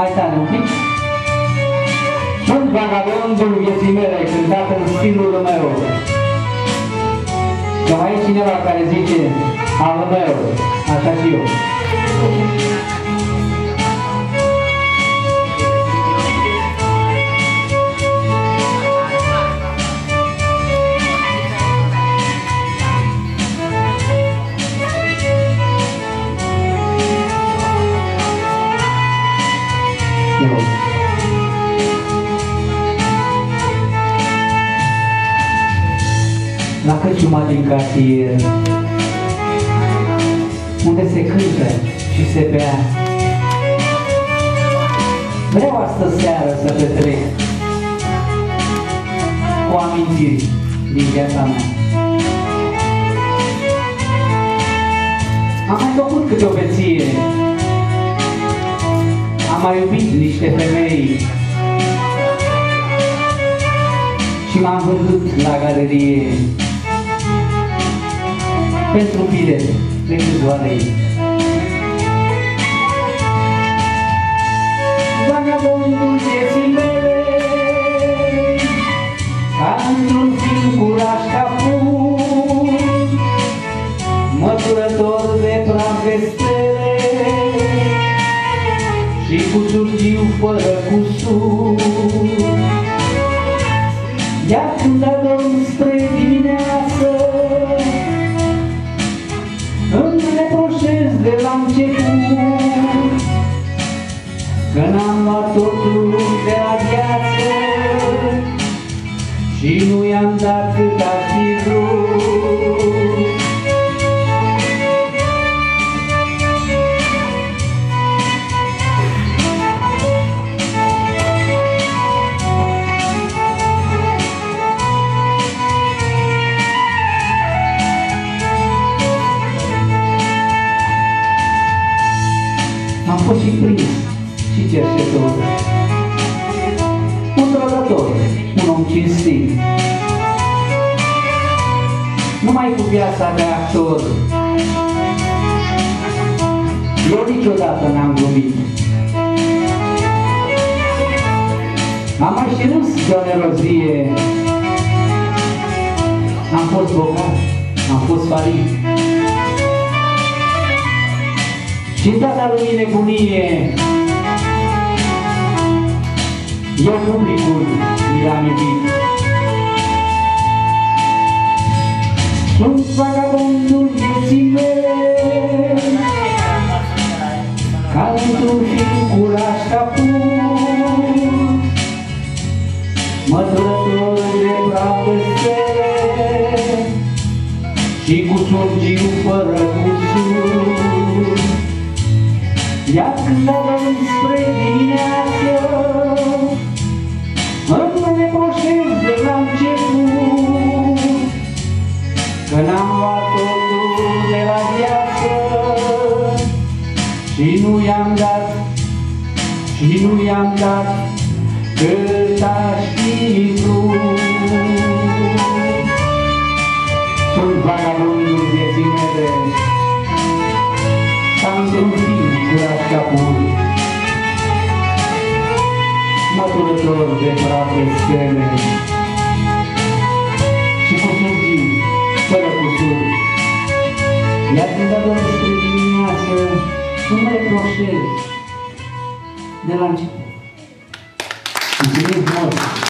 Mai tare un pic. Sunt vagabondul vieții mele, cântat în stilul meu. Că mai e cineva care zice al meu, așa și eu. Eu. La căciuma din cartier, unde se cântă și se bea. Vreau astă seară să petrec cu amintiri din viața mea. Am mai făcut câte o beție, am mai iubit niște femei și m-am vândut la galerie pentru bilet de câțiva lei. Fără cusur. Iar când adorm spre dimineață, îmi reproșez de la început că n-am luat totul de la viață și nu i-am dat cât ar Am fost și prins și cerșetor. Un trădător, un om cinstit. Numai cu viața de actor. Eu niciodată n-am glumit. Am mai și râs de o nerozie. Am fost bogat, am fost farit. Și în data lui nebunie, eu publicul mi l-am iubit. Sunt vagabondul vieții mele, ca într-un film cu rașca pur, măturător de praf de stele și cu surgiu fără cusur. Iar când adorm spre dimineață, îmi reproșez de la început că n-am luat totul de la viață și nu i-am dat, și nu i-am dat cât aș fi vrut. Sunt vagabondul vieții mele, ca într-un film curat ca pur. Măturător de praf de stele și cu surgii, fără cusur. Iar când adorm spre dimineață, nu mă reproșez de la început. Mulțumim!